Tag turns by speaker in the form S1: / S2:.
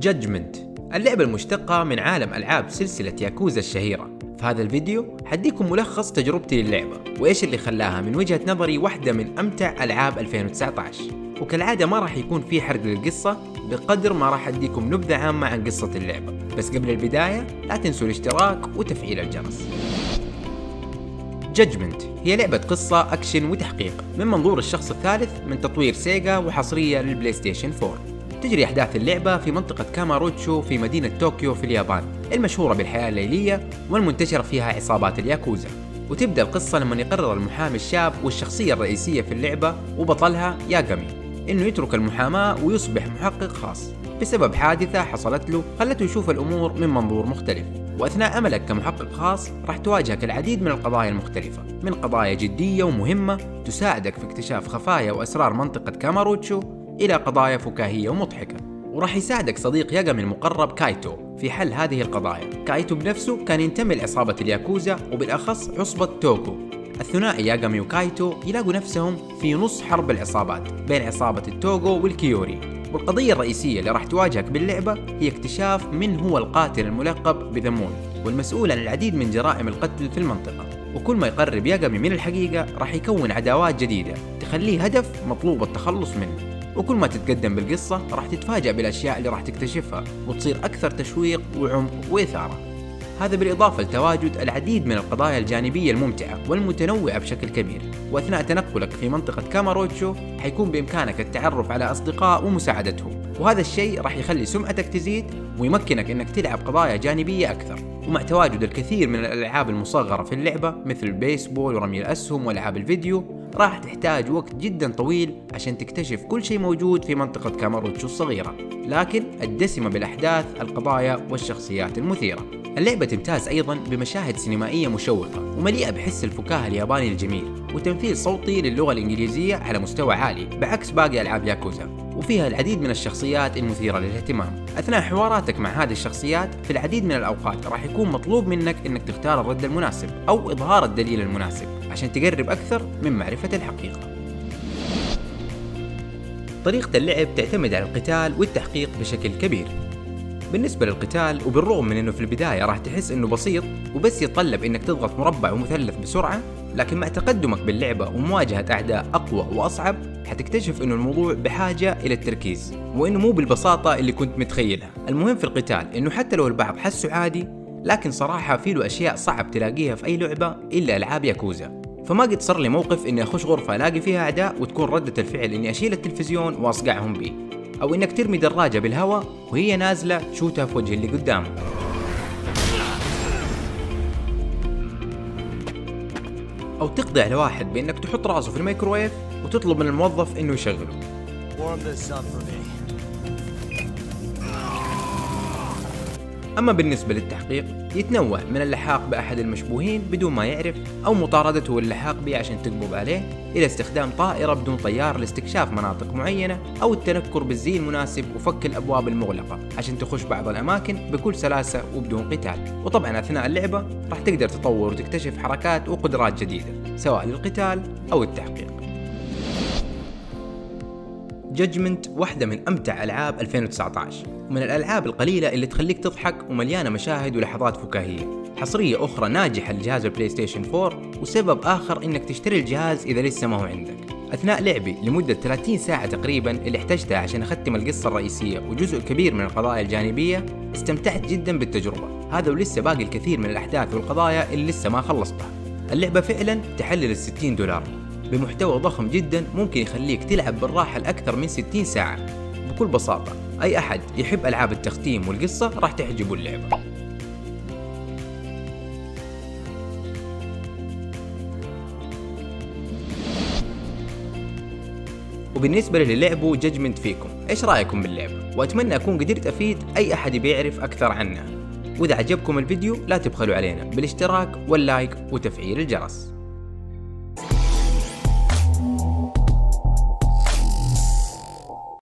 S1: Judgment اللعبة المشتقة من عالم ألعاب سلسلة ياكوزا الشهيرة. في هذا الفيديو حديكم ملخص تجربتي للعبة وإيش اللي خلاها من وجهة نظري واحدة من أمتع ألعاب 2019 وكالعادة ما راح يكون في حرق للقصة بقدر ما راح أديكم نبذة عامة عن قصة اللعبة. بس قبل البداية لا تنسوا الاشتراك وتفعيل الجرس. Judgment هي لعبة قصة أكشن وتحقيق من منظور الشخص الثالث من تطوير Sega وحصرية لل PlayStation 4 تجري أحداث اللعبة في منطقة كاموروتشو في مدينة طوكيو في اليابان المشهورة بالحياة الليلية والمنتشرة فيها عصابات الياكوزا. وتبدأ القصة لما يقرر المحامي الشاب والشخصية الرئيسية في اللعبة وبطلها ياغامي إنه يترك المحاماة ويصبح محقق خاص. بسبب حادثة حصلت له خلته يشوف الأمور من منظور مختلف. وأثناء عملك كمحقق خاص راح تواجهك العديد من القضايا المختلفة من قضايا جدية ومهمة تساعدك في اكتشاف خفايا وأسرار منطقة كاموروتشو إلى قضايا فكاهية ومضحكة. وراح يساعدك صديق ياغامي المقرب كايتو في حل هذه القضايا. كايتو بنفسه كان ينتمي لعصابة الياكوزا وبالأخص عصابة توجو. الثنائي ياغامي وكايتو يلاقوا نفسهم في نص حرب العصابات بين عصابة التوجو والكيوري. والقضية الرئيسية اللي راح تواجهك باللعبة هي اكتشاف من هو القاتل الملقب ب The Mole والمسؤول عن العديد من جرائم القتل في المنطقة. وكل ما يقرب ياغامي من الحقيقة راح يكون عداوات جديدة تخليه هدف مطلوب التخلص منه. وكل ما تتقدم بالقصة راح تتفاجأ بالأشياء اللي راح تكتشفها وتصير أكثر تشويق وعمق وإثارة. هذا بالإضافة لتواجد العديد من القضايا الجانبية الممتعة والمتنوعة بشكل كبير. وأثناء تنقلك في منطقة كاموروتشو حيكون بإمكانك التعرف على أصدقاء ومساعدتهم وهذا الشيء راح يخلي سمعتك تزيد ويمكنك أنك تلعب قضايا جانبية أكثر. ومع تواجد الكثير من الألعاب المصغرة في اللعبة مثل البيسبول ورمي الأسهم وألعاب الفيديو راح تحتاج وقت جدا طويل عشان تكتشف كل شيء موجود في منطقة كاموروتشو الصغيرة. لكن الدسمة بالأحداث القضايا والشخصيات المثيرة. اللعبة تمتاز أيضا بمشاهد سينمائية مشوقة ومليئة بحس الفكاهة الياباني الجميل وتمثيل صوتي للغة الإنجليزية على مستوى عالي بعكس باقي ألعاب ياكوزا. وفيها العديد من الشخصيات المثيرة للاهتمام. أثناء حواراتك مع هذه الشخصيات في العديد من الأوقات راح يكون مطلوب منك أنك تختار الرد المناسب أو إظهار الدليل المناسب عشان تقرب أكثر من معرفة الحقيقة. طريقة اللعب تعتمد على القتال والتحقيق بشكل كبير. بالنسبة للقتال وبالرغم من إنه في البداية راح تحس إنه بسيط وبس يتطلب إنك تضغط مربع ومثلث بسرعة لكن مع تقدمك باللعبة ومواجهة أعداء أقوى وأصعب حتكتشف إنه الموضوع بحاجة إلى التركيز وإنه مو بالبساطة اللي كنت متخيلها. المهم في القتال إنه حتى لو البعض حسه عادي لكن صراحة في له أشياء صعب تلاقيها في أي لعبة إلا ألعاب ياكوزا. فما قد صار لي موقف إني أخش غرفة ألاقي فيها أعداء وتكون ردة الفعل إني أشيل التلفزيون وأصقعهم بيه أو إنك ترمي دراجة بالهواء وهي نازلة تشوتها في وجه اللي قدامك أو تقضي على واحد بأنك تحط راسه في الميكروويف وتطلب من الموظف إنه يشغله. أما بالنسبة للتحقيق يتنوع من اللحاق بأحد المشبوهين بدون ما يعرف أو مطاردته واللحاق به عشان تقبض عليه إلى استخدام طائرة بدون طيار لاستكشاف مناطق معينة أو التنكر بالزي المناسب وفك الأبواب المغلقة عشان تخش بعض الأماكن بكل سلاسة وبدون قتال. وطبعا أثناء اللعبة راح تقدر تطور وتكتشف حركات وقدرات جديدة سواء للقتال أو التحقيق. Judgment واحدة من أمتع ألعاب 2019 ومن الألعاب القليلة اللي تخليك تضحك ومليانة مشاهد ولحظات فكاهية. حصرية أخرى ناجحة لجهاز ال PlayStation 4 وسبب آخر إنك تشتري الجهاز إذا لسه ما هو عندك. أثناء لعبي لمدة 30 ساعة تقريبا اللي احتجتها عشان أختم القصة الرئيسية وجزء كبير من القضايا الجانبية استمتعت جدا بالتجربة. هذا ولسه باقي الكثير من الأحداث والقضايا اللي لسه ما خلصتها. اللعبة فعلا تحلل ال 60 دولار. بمحتوى ضخم جدا ممكن يخليك تلعب بالراحة لأكثر من 60 ساعة. بكل بساطة أي أحد يحب ألعاب التختيم والقصة راح تعجبه اللعبة. وبالنسبة للي لعبوا ججمنت فيكم إيش رأيكم باللعبة وأتمنى أكون قدرت أفيد أي أحد بيعرف أكثر عنها وإذا عجبكم الفيديو لا تبخلوا علينا بالاشتراك واللايك وتفعيل الجرس.